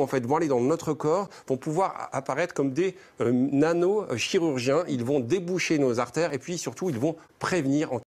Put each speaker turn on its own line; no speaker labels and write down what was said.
en fait, vont aller dans notre corps, vont pouvoir apparaître comme des euh, nano-chirurgiens. Ils vont déboucher nos artères et puis surtout, ils vont prévenir en